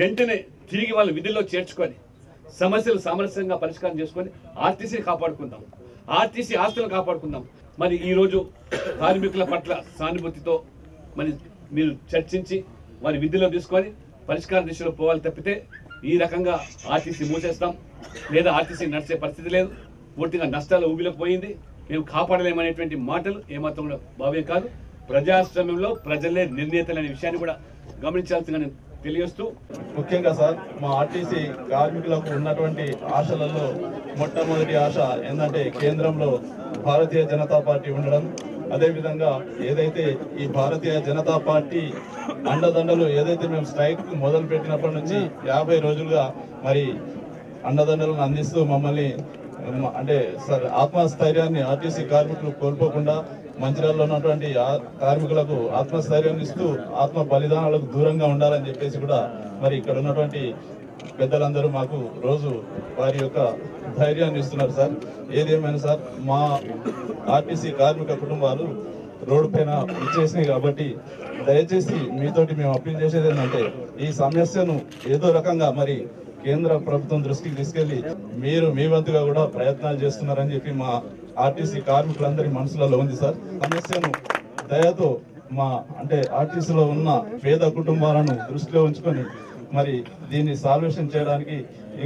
వెంటనే తిరిగి వాళ్ళ విధుల్లో చేర్చుకొని సమస్యలు సామరస్యంగా పరిష్కారం చేసుకొని ఆర్టీసీని కాపాడుకుందాం. ఆర్టీసీ ఆస్తులను కాపాడుకుందాం. మరి ఈరోజు కార్మికుల పట్ల సానుభూతితో మరి మీరు చర్చించి వారి విధుల్లో తీసుకొని పరిష్కార దిశలో పోవాలి తప్పితే ఈ రకంగా ఆర్టీసీ మూసేస్తాం. లేదా ఆర్టీసీ నడిచే పరిస్థితి లేదు. పూర్తిగా నష్టాలు ఊబిలోకి మేము కాపాడలేమనేటువంటి మాటలు ఏమాత్రం కూడా భావ్యం కాదు. ప్రజాస్వామ్యంలో ప్రజలే నిర్ణేతలు అనే విషయాన్ని కూడా గమనించాల్సిందిగా తెలియస్తూ ముఖ్యంగా సార్ మా ఆర్టీసీ కార్మికులకు ఉన్నటువంటి ఆశలలో మొట్టమొదటి ఆశ ఏంటంటే కేంద్రంలో భారతీయ జనతా పార్టీ ఉండడం అదేవిధంగా ఏదైతే ఈ భారతీయ జనతా పార్టీ అండదండలు ఏదైతే మేము స్ట్రైక్ మొదలు పెట్టినప్పటి నుంచి యాభై రోజులుగా మరి అండదండలను అందిస్తూ మమ్మల్ని అంటే సార్ ఆత్మస్థైర్యాన్ని ఆర్టీసీ కార్మికులు కోల్పోకుండా మంచిర్యాలలో ఉన్నటువంటి ఆ- కార్మికులకు ఆత్మస్థైర్యాన్ని ఇస్తూ ఆత్మ బలిదానాలకు దూరంగా ఉండాలని చెప్పేసి కూడా మరి ఇక్కడ ఉన్నటువంటి పెద్దలందరూ మాకు రోజు వారి యొక్క ధైర్యాన్ని ఇస్తున్నారు సార్. ఏదేమైనా సార్ మా ఆర్టీసీ కార్మిక కుటుంబాలు రోడ్డు పైన ఇచ్చేసినాయి కాబట్టి దయచేసి మీతోటి మేము అప్పీల్ చేసేది ఏంటంటే ఈ సమస్యను ఏదో రకంగా మరి కేంద్ర ప్రభుత్వం దృష్టికి తీసుకెళ్ళి మీరు మీ వంతుగా కూడా ప్రయత్నాలు చేస్తున్నారని చెప్పి మా ఆర్టీసీ కార్మికులందరి మనసులలో ఉంది సార్. సమస్యను దయతో మా అంటే ఆర్టీసీలో ఉన్న పేద కుటుంబాలను దృష్టిలో ఉంచుకొని మరి దీన్ని సాల్వేషన్ చేయడానికి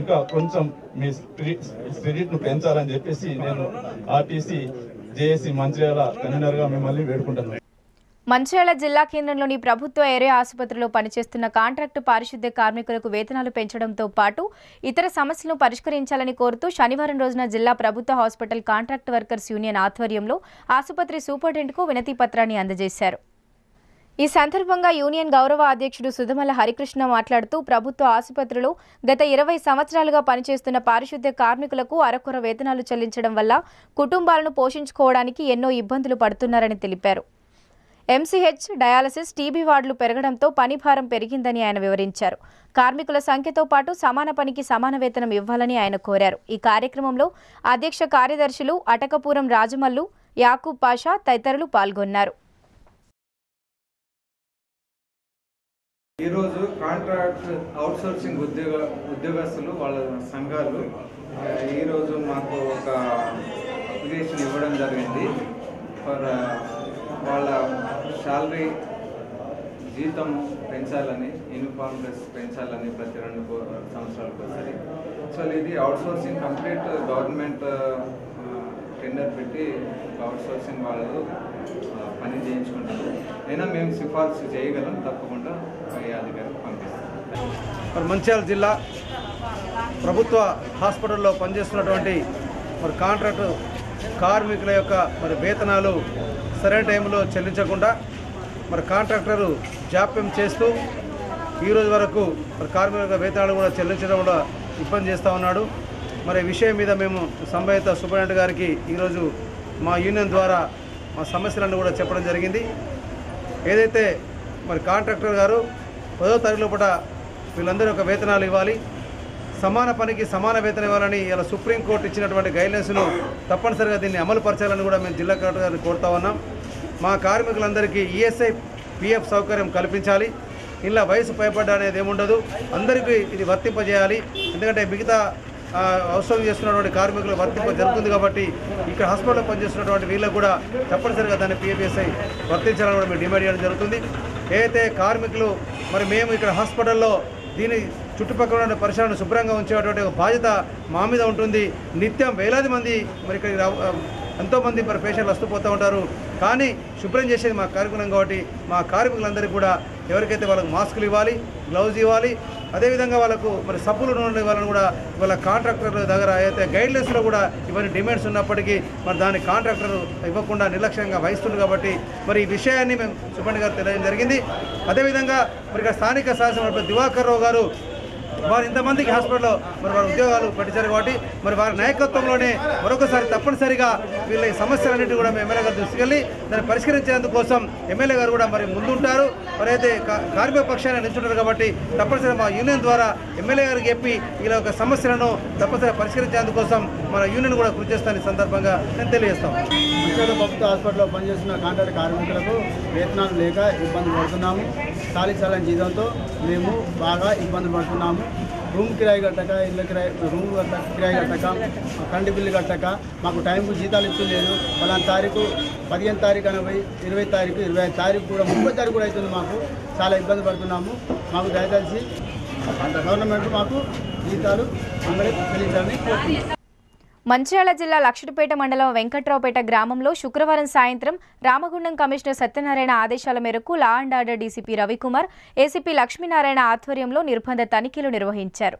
ఇంకా కొంచెం మీ స్పిరిట్ను పెంచాలని చెప్పేసి నేను ఆర్టీసీ జేఏసీ మంచిర్యాల కన్వీనర్గా మిమ్మల్ని వేడుకుంటున్నాను. మంచిర్యాల జిల్లా కేంద్రంలోని ప్రభుత్వ ఏరియా ఆసుపత్రిలో పనిచేస్తున్న కాంట్రాక్టు పారిశుద్ధ్య కార్మికులకు వేతనాలు పెంచడంతో పాటు ఇతర సమస్యలను పరిష్కరించాలని కోరుతూ శనివారం రోజున జిల్లా ప్రభుత్వ హాస్పిటల్ కాంట్రాక్ట్ వర్కర్స్ యూనియన్ ఆధ్వర్యంలో ఆసుపత్రి సూపరింటెండెంట్కు వినతి పత్రాన్ని అందజేశారు. ఈ సందర్భంగా యూనియన్ గౌరవ అధ్యక్షుడు సుధమల హరికృష్ణ మాట్లాడుతూ ప్రభుత్వ ఆసుపత్రిలో గత ఇరవై సంవత్సరాలుగా పనిచేస్తున్న పారిశుద్ధ్య కార్మికులకు అరకొర వేతనాలు చెల్లించడం వల్ల కుటుంబాలను పోషించుకోవడానికి ఎన్నో ఇబ్బందులు పడుతున్నారని తెలిపారు. ఎంసీహెచ్ డయాలసిస్ టీబీ వార్డులు పెరగడంతో పని భారం పెరిగిందని ఆయన వివరించారు. కార్మికుల సంఖ్యతో పాటు సమాన పనికి సమాన వేతనం ఇవ్వాలని ఆయన కోరారు. ఈ కార్యక్రమంలో అధ్యక్ష కార్యదర్శులు అటకపురం రాజమల్లు యాకూబ్ పాషా తదితరులు పాల్గొన్నారు. ఈరోజు కాంట్రాక్ట్ అవుట్సోర్సింగ్ ఉద్యోగ ఉద్యోగస్తులు వాళ్ళ సంఘాలు ఈరోజు మాకు ఒక అప్లికేషన్ ఇవ్వడం జరిగింది. ఫర్ వాళ్ళ శాలరీ జీతం పెంచాలని యూనిఫామ్ డ్రెస్ పెంచాలని ప్రతి రెండు కో- సంవత్సరాలకు ఒకసారి. సో ఇది అవుట్సోర్సింగ్ కంప్లీట్ గవర్నమెంట్ టెండర్ పెట్టి అవుట్సోర్సింగ్ వాళ్ళు పని చేయించుకుంటారు అయినా మేము సిఫార్సు చేయగలం తప్పకుండా పై అధికారికి పంపిస్తాం. మరి మంచిర్యాల జిల్లా ప్రభుత్వ హాస్పిటల్లో పనిచేస్తున్నటువంటి మరి కాంట్రాక్టు కార్మికుల యొక్క మరి వేతనాలు సరైన టైంలో చెల్లించకుండా మరి కాంట్రాక్టరు జాప్యం చేస్తూ ఈ రోజు వరకు మరి కార్మికుల యొక్క వేతనాలు కూడా చెల్లించడం కూడా ఇబ్బంది చేస్తూ ఉన్నాడు. మరి విషయం మీద మేము సంబంధిత సూపరింటెండెంట్ గారికి ఈరోజు మా యూనియన్ ద్వారా మా సమస్యలను కూడా చెప్పడం జరిగింది. ఏదైతే మరి కాంట్రాక్టర్ గారు పదో తారీఖు లోపల వీళ్ళందరూ ఒక వేతనాలు ఇవ్వాలి సమాన పనికి సమాన వేతనం ఇవ్వాలని ఇలా సుప్రీంకోర్టు ఇచ్చినటువంటి గైడ్లైన్స్ను తప్పనిసరిగా దీన్ని అమలు పరచాలని కూడా మేము జిల్లా కలెక్టర్ గారిని కోరుతా ఉన్నాం. మా కార్మికులందరికీ ఈఎస్ఐ పిఎఫ్ సౌకర్యం కల్పించాలి. ఇలా వయసు భయపడ్డా అనేది ఏముండదు. అందరికీ ఇది వర్తింపజేయాలి. ఎందుకంటే మిగతా అవసరం చేస్తున్నటువంటి కార్మికులు వర్తింపు జరుగుతుంది కాబట్టి ఇక్కడ హాస్పిటల్లో పనిచేస్తున్నటువంటి వీళ్ళకు కూడా తప్పనిసరిగా దాన్ని పిఎఫ్ఎస్ఐ వర్తించాలని కూడా మేము డిమాండ్ చేయడం జరుగుతుంది. ఏదైతే కార్మికులు మరి మేము ఇక్కడ హాస్పిటల్లో దీని చుట్టుపక్కల ఉన్న పరిసరాలను శుభ్రంగా ఉంచేటువంటి ఒక బాధ్యత మా మీద ఉంటుంది. నిత్యం వేలాది మంది మరి ఇక్కడ ఎంతోమంది మరి పేషెంట్లు వస్తూ పోతూ ఉంటారు. కానీ శుభ్రం చేసేది మా కార్మికులం కాబట్టి మా కార్మికులందరికీ కూడా ఎవరికైతే వాళ్ళకి మాస్కులు ఇవ్వాలి గ్లౌజ్ ఇవ్వాలి అదేవిధంగా వాళ్ళకు మరి సబ్బులు ఉండే వాళ్ళని కూడా వాళ్ళ కాంట్రాక్టర్ల దగ్గర అయితే గైడ్లైన్స్లో కూడా ఇవన్నీ డిమాండ్స్ ఉన్నప్పటికీ మరి దాన్ని కాంట్రాక్టర్ ఇవ్వకుండా నిర్లక్ష్యంగా వహిస్తుంది కాబట్టి మరి ఈ విషయాన్ని మేము సుబ్బండి గారు తెలియడం జరిగింది. అదేవిధంగా మరి ఇక్కడ స్థానిక శాసనసభ దివాకర్ రావు గారు వారు ఇంతమందికి హాస్పిటల్లో మరి వారి ఉద్యోగాలు పెట్టించారు కాబట్టి మరి వారి నాయకత్వంలోనే మరొకసారి తప్పనిసరిగా వీళ్ళ ఈ సమస్యలన్నింటినీ కూడా మేము ఎమ్మెల్యే గారు తీసుకెళ్ళి దాన్ని పరిష్కరించేందుకోసం ఎమ్మెల్యే గారు కూడా మరి ముందుంటారు. మరి అయితే కార్మిక పక్షాన్ని నిల్చుంటారు కాబట్టి తప్పనిసరి మా యూనియన్ ద్వారా ఎమ్మెల్యే గారికి చెప్పి వీళ్ళ యొక్క సమస్యలను తప్పనిసరిగా పరిష్కరించేందుకోసం మన యూనియన్ కూడా కృషి చేస్తాను సందర్భంగా నేను తెలియజేస్తాం మంచిర్యాల ప్రభుత్వ హాస్పిటల్లో పనిచేస్తున్న కాంట్రాక్ట్ కార్మికులకు వేతనాలు లేక ఇబ్బంది పడుతున్నాము. ఖాళీ చాలని జీతంతో మేము బాగా ఇబ్బంది పడుతున్నాము. రూమ్ కిరాయి కట్టక ఇళ్ళ కిరాయి రూమ్ కిరాయి కట్టక కరెంటు బిల్లు కట్టక మాకు టైంకు జీతాలు ఇస్తలేదు. పలానా తారీఖు పదిహేను తారీఖు అనబై ఇరవై తారీఖు ఇరవై ఐదు తారీఖు కూడా ముప్పై తారీఖు కూడా అవుతుంది మాకు. చాలా ఇబ్బంది పడుతున్నాము. మాకు దయచేసి గవర్నమెంట్ మాకు జీతాలు అందరూ చెల్లించాలని కోరుతున్నాం మంచిర్యాల జిల్లా లక్షటిపేట మండలం వెంకట్రావుపేట గ్రామంలో శుక్రవారం సాయంత్రం రామగుండం కమిషనర్ సత్యనారాయణ ఆదేశాల మేరకు law and order DCP Ravikumar ACP Lakshminarayana ఆధ్వర్యంలో నిర్బంధ తనిఖీలు నిర్వహించారు.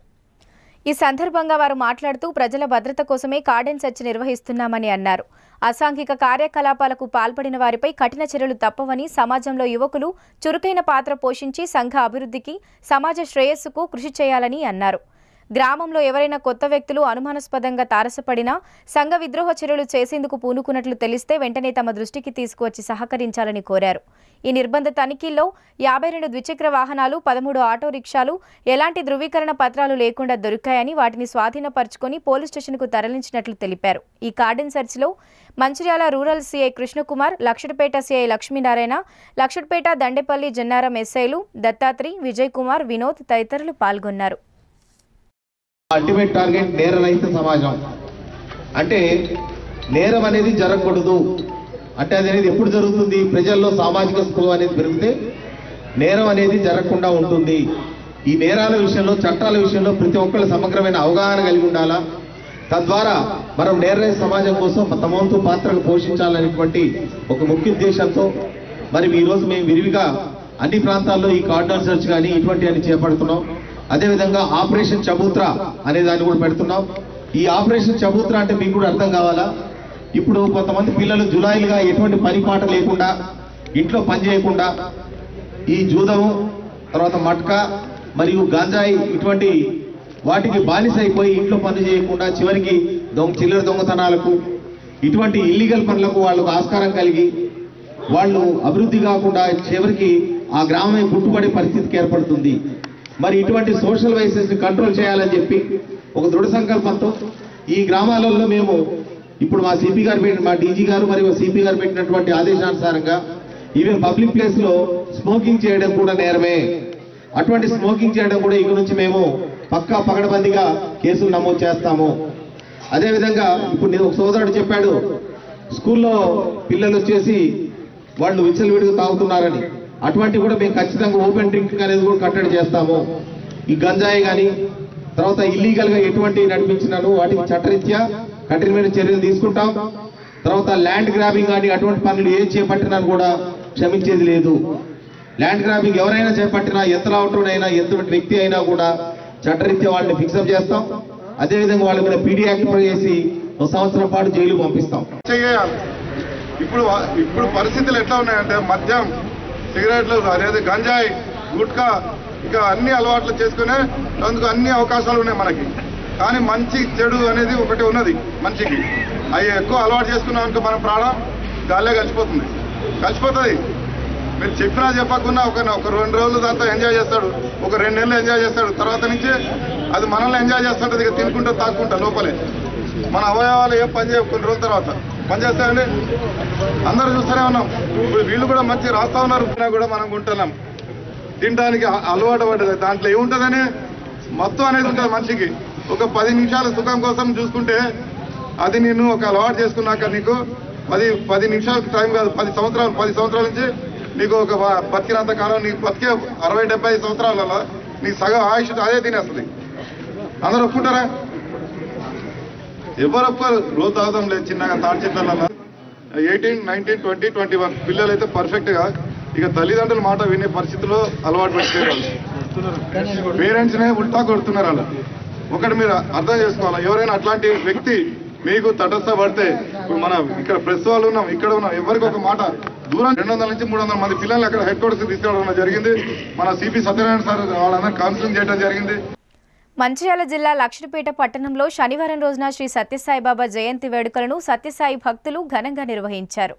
ఈ సందర్భంగా వారు మాట్లాడుతూ ప్రజల భద్రత కోసమే కార్డెన్ చర్చ నిర్వహిస్తున్నామని అన్నారు. అసాంఘిక కార్యకలాపాలకు పాల్పడిన వారిపై కఠిన చర్యలు తప్పవని సమాజంలో యువకులు చురుకైన పాత్ర పోషించి సంఘ అభివృద్ధికి సమాజ శ్రేయస్సుకు కృషి చేయాలని అన్నారు. గ్రామంలో ఎవరైనా కొత్త వ్యక్తులు అనుమానాస్పదంగా తారసపడినా సంఘ విద్రోహ చర్యలు చేసేందుకు పూనుకున్నట్లు తెలిస్తే వెంటనే తమ దృష్టికి తీసుకువచ్చి సహకరించాలని కోరారు. ఈ నిర్బంధ తనిఖీల్లో యాభై రెండు ద్విచక్ర వాహనాలు పదమూడు ఆటో రిక్షాలు ఎలాంటి ధృవీకరణ పత్రాలు లేకుండా దొరికాయని వాటిని స్వాధీనపరుచుకొని పోలీస్ స్టేషన్కు తరలించినట్లు తెలిపారు. ఈ cordon సెర్చ్లో Mancherial rural CI Krishnakumar Luxettipet CI Lakshminarayana Luxettipet Dandepalli Jannaram ఎస్ఐలు దత్తాత్రి విజయ్ కుమార్ వినోద్ తదితరులు పాల్గొన్నారు. అల్టిమేట్ టార్గెట్ నేర రహిత సమాజం. అంటే నేరం అనేది జరగకూడదు. అంటే అది అనేది ఎప్పుడు జరుగుతుంది? ప్రజల్లో సామాజిక స్పృహ అనేది పెరిగితే నేరం అనేది జరగకుండా ఉంటుంది. ఈ నేరాల విషయంలో చట్టాల విషయంలో ప్రతి ఒక్కళ్ళు సమగ్రమైన అవగాహన కలిగి ఉండాలా? తద్వారా మనం నేరరహిత సమాజం కోసం తమ వంతు పాత్రను పోషించాలనేటువంటి ఒక ముఖ్య ఉద్దేశంతో మరి ఈరోజు రోజు మేము విరివిగా అన్ని ప్రాంతాల్లో ఈ కార్డర్ సెర్చ్ కానీ ఇటువంటి అని చేపడుతున్నాం. అదేవిధంగా ఆపరేషన్ చబూత్ర అనే దాన్ని కూడా పెడుతున్నాం. ఈ ఆపరేషన్ చబూత్ర అంటే మీకు కూడా అర్థం కావాలా? ఇప్పుడు కొంతమంది పిల్లలు జులాయిలుగా ఎటువంటి పని పాట లేకుండా ఇంట్లో పని చేయకుండా ఈ జూదము తర్వాత మట్క మరియు గంజాయి ఇటువంటి వాటికి బానిసైపోయి అయిపోయి ఇంట్లో పని చేయకుండా చివరికి దొంగ చిల్లర దొంగతనాలకు ఇటువంటి ఇల్లీగల్ పనులకు వాళ్ళకు ఆస్కారం కలిగి వాళ్ళు అభివృద్ధి కాకుండా చివరికి ఆ గ్రామమే పుట్టుబడే పరిస్థితికి ఏర్పడుతుంది. మరి ఇటువంటి సోషల్ వైసెస్ని కంట్రోల్ చేయాలని చెప్పి ఒక దృఢ సంకల్పంతో ఈ గ్రామాలలో మేము ఇప్పుడు మా సిపి గారు పెట్టిన మా డీజీ గారు మరియు సిపి గారు పెట్టినటువంటి ఆదేశానుసారంగా ఈవెన్ పబ్లిక్ ప్లేస్లో స్మోకింగ్ చేయడం కూడా నేరమే. అటువంటి స్మోకింగ్ చేయడం కూడా ఇక నుంచి మేము పక్కా పగడబందిగా కేసులు నమోదు చేస్తాము. అదేవిధంగా ఇప్పుడు నేను ఒక సోదరుడు చెప్పాడు స్కూల్లో పిల్లలు వచ్చేసి వాళ్ళు విచ్చలవిడిగా తాగుతున్నారని. అటువంటివి కూడా మేము ఖచ్చితంగా ఓపెన్ డ్రింకింగ్ అనేది కూడా కట్టడి చేస్తాము. ఈ గంజాయి కానీ తర్వాత ఇల్లీగల్గా ఎటువంటి నడిపించినాను వాటికి చట్టరీత్యా కఠినమైన చర్యలు తీసుకుంటాం. తర్వాత ల్యాండ్ గ్రాబింగ్ కానీ అటువంటి పనులు ఏం చేపట్టినా కూడా క్షమించేది లేదు. ల్యాండ్ గ్రాబింగ్ ఎవరైనా చేపట్టినా ఎంత లావటోనైనా ఎంత వ్యక్తి అయినా కూడా చట్టరీత్యా వాళ్ళని ఫిక్సప్ చేస్తాం. అదేవిధంగా వాళ్ళ మీద పీడీ యాక్ట్ చేసి ఒక సంవత్సరం పాటు జైలు పంపిస్తాం. ఇప్పుడు ఇప్పుడు పరిస్థితులు ఎట్లా ఉన్నాయంటే మద్యం సిగరెట్లు అదే గంజాయి గుట్కా ఇంకా అన్ని అలవాట్లు చేసుకునే అందుకు అన్ని అవకాశాలు ఉన్నాయి మనకి. కానీ మంచి చెడు అనేది ఒకటి ఉన్నది మంచికి అవి ఎక్కువ అలవాటు చేసుకున్నాం అనుకో మన ప్రాణం గాలే కలిసిపోతుంది. కలిసిపోతుంది. మీరు చెప్పినా చెప్పకుండా ఒక ఒక రెండు రోజులు దాంతో ఎంజాయ్ చేస్తాడు. ఒక రెండు నెలలు ఎంజాయ్ చేస్తాడు. తర్వాత నుంచి అది మనల్ని ఎంజాయ్ చేస్తుంటుంది ఇక తినుకుంటా తాక్కుంటా లోపలే. మన అవయవాలు ఏం పనిచేయ చేయవు కొన్ని రోజుల తర్వాత. పని అందరూ చూస్తూనే ఉన్నాం. ఇప్పుడు వీళ్ళు కూడా మంచి రాస్తా ఉన్నారు కూడా మనం ఉంటున్నాం తినడానికి అలవాటు పడ్డది దాంట్లో ఏముంటుందని మొత్తం అనేది ఉంటుంది మనిషికి. ఒక పది నిమిషాల సుఖం కోసం చూసుకుంటే అది నేను ఒక అలవాటు చేసుకున్నాక నీకు పది పది నిమిషాలకు టైం కాదు పది సంవత్సరాలు పది సంవత్సరాల నుంచి నీకు ఒక బతికినంత కాలం నీకు బతికే అరవై డెబ్బై సంవత్సరాలలో నీ సగం ఆయుష్ అదే తినేస్తుంది. అందరూ ఒప్పుకుంటారా? ఎవరొక్కరు ఒప్పుకోరు రోజు లేదు చిన్నగా తాటి eighteen nineteen twenty twenty one పిల్లలు అయితే పర్ఫెక్ట్గా ఇక తల్లిదండ్రుల మాట వినే పరిస్థితిలో అలవాటు పెట్టుకోవాలి పేరెంట్స్ నే ఉల్టా కొడుతున్నారు వాళ్ళు. ఒకటి మీరు అర్థం చేసుకోవాలి? ఎవరైనా అట్లాంటి వ్యక్తి మీకు తటస్థపడితే ఇప్పుడు మనం ఇక్కడ ప్రెస్ వాళ్ళు ఉన్నాం ఇక్కడ ఉన్నాం ఎవరికి ఒక మాట దూరం రెండు వందల నుంచి మూడు వందల మంది పిల్లల్ని అక్కడ హెడ్ క్వార్టర్స్ తీసుకురావడం జరిగింది. మన సిపి సత్యనారాయణ సార్ వాళ్ళందరూ కౌన్సిలింగ్ చేయడం జరిగింది. మంచిర్యాల జిల్లా లక్ష్మీపేట పట్టణంలో శనివారం రోజున శ్రీ సత్యసాయిబాబా జయంతి వేడుకలను సత్యసాయి భక్తులు ఘనంగా నిర్వహించారు.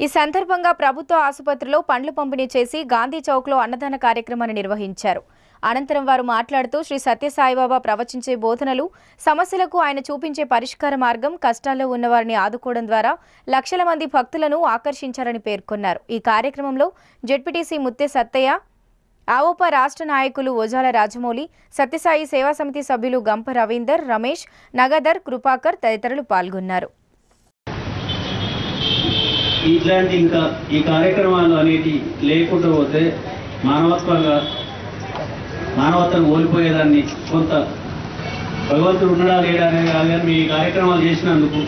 ఈ సందర్భంగా ప్రభుత్వ ఆసుపత్రిలో పండ్లు పంపిణీ చేసి గాంధీ చౌక్లో అన్నదాన కార్యక్రమాన్ని నిర్వహించారు. అనంతరం వారు మాట్లాడుతూ శ్రీ సత్యసాయిబాబా ప్రవచించే బోధనలు సమస్యలకు ఆయన చూపించే పరిష్కార మార్గం కష్టాల్లో ఉన్నవారిని ఆదుకోవడం ద్వారా లక్షల మంది భక్తులను ఆకర్షించారని పేర్కొన్నారు. ఈ కార్యక్రమంలో జెడ్పీటీసీ ముత్తె సత్తయ్య ఆవోప రాష్ట్ర నాయకులు ఓజాల రాజమౌళి సత్యసాయి సేవా సమితి సభ్యులు గంప రవీందర్ రమేష్ నగదర్ కృపాకర్ తదితరులు పాల్గొన్నారు. ఇట్లాంటి ఇంకా ఈ కార్యక్రమాలు అనేటి లేకుండా పోతే మానవత్వంగా మానవత్వం కోల్పోయేదాన్ని కొంత భగవంతుడు ఉండడా లేడా అనేది కాదు కానీ మీ ఈ కార్యక్రమాలు చేసినందుకు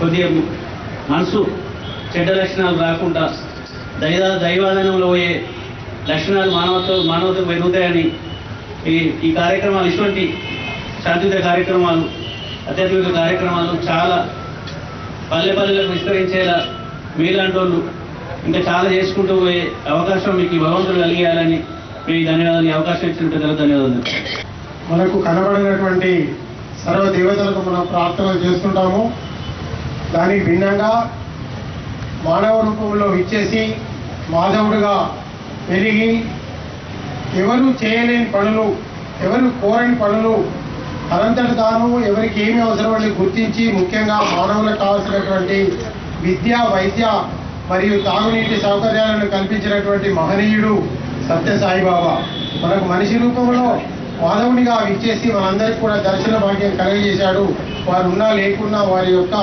కొద్దిగా మనసు చెడ్డ లక్షణాలు రాకుండా దైవ దైవాలయంలో పోయే లక్షణాలు మానవత్వం మానవత్వం పెరుగుతాయని ఈ ఈ కార్యక్రమాలు ఇటువంటి శాంతియుత కార్యక్రమాలు ఆధ్యాత్మిక కార్యక్రమాలు చాలా పల్లె పల్లెలకు విస్తరించేలా మీలాంటి వాళ్ళు ఇంకా చాలా చేసుకుంటూ పోయే అవకాశం మీకు ఈ భగవంతుడు కలిగేయాలని మీ ధన్యవాదాలు అవకాశం ఇచ్చినట్టు ధన్యవాదాలు. మనకు కనబడినటువంటి సర్వ దేవతలకు మనం ప్రార్థనలు చేస్తుంటాము. దానికి భిన్నంగా మానవ రూపంలో ఇచ్చేసి మాధవుడిగా పెరిగి ఎవరు చేయలేని పనులు ఎవరు కోరని పనులు అనంతటి తాను ఎవరికి ఏమి అవసరమని గుర్తించి ముఖ్యంగా మానవులకు కావాల్సినటువంటి విద్య వైద్య మరియు తాగునీటి సౌకర్యాలను కల్పించినటువంటి మహనీయుడు సత్య సాయిబాబా మనకు మనిషి రూపంలో మాధవునిగా విచ్చేసి మనందరికీ కూడా దర్శన భాగ్యం కలుగజేశాడు. వారు ఉన్నా లేకున్నా వారి యొక్క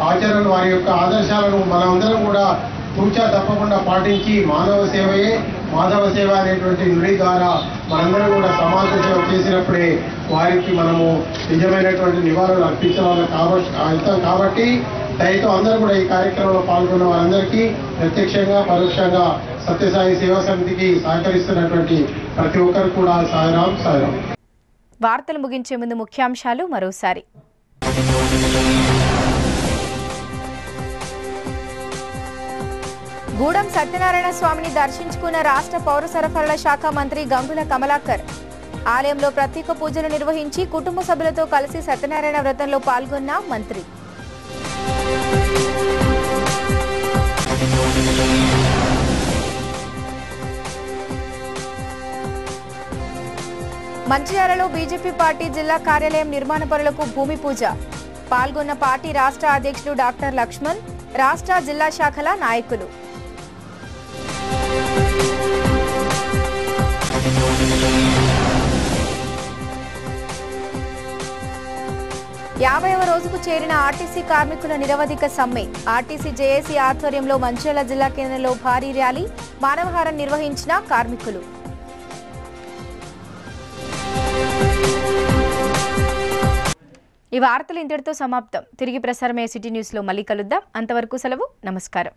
ఆచరణ వారి యొక్క ఆదర్శాలను మనమందరం కూడా తూచా తప్పకుండా పాటించి మానవ సేవయే మాధవ సేవ అనేటువంటి నుడి ద్వారా మనందరం కూడా సమాజ సేవ చేసినప్పుడే వారికి మనము నిజమైనటువంటి నివారణ అర్పించాలని కాబట్టి కాబట్టి దయతో అందరూ కూడా ఈ కార్యక్రమంలో పాల్గొన్న వారందరికీ ప్రత్యక్షంగా పరోక్షంగా సత్యసాయి సేవా సమితికి సహకరిస్తున్నటువంటి ప్రతి ఒక్కరు కూడా సాయిరాం సాయిరాం వార్తలు ముగించే ముందు ముఖ్యాంశాలు మరోసారి. గూడెం సత్యనారాయణ స్వామిని దర్శించుకున్న రాష్ట్ర పౌర సరఫరాల శాఖ మంత్రి గంగుల కమలాకర్. ఆలయంలో ప్రత్యేక పూజలు నిర్వహించి కుటుంబ సభ్యులతో కలిసి సత్యనారాయణ వ్రతంలో పాల్గొన్న మంత్రి. మంచిర్యాలలో బీజేపీ పార్టీ జిల్లా కార్యాలయం నిర్మాణ పనులకు భూమి పూజ. పాల్గొన్న పార్టీ రాష్ట్ర అధ్యక్షుడు డాక్టర్ లక్ష్మణ్ రాష్ట్ర జిల్లా శాఖల నాయకులు. యాభైవ రోజుకు చేరిన ఆర్టీసీ కార్మికుల నిరవధిక సమ్మె. ఆర్టీసీ జేఏసీ ఆధ్వర్యంలో మంచిర్యాల జిల్లా కేంద్రంలో భారీ ర్యాలీ మానవహారం నిర్వహించిన కార్మికులు. ఈ వార్తలు ఇంతటితో సమాప్తం. తిరిగి ప్రసారమయ్యే సిటీ న్యూస్లో మళ్ళీ కలుద్దాం. అంతవరకు సెలవు. నమస్కారం.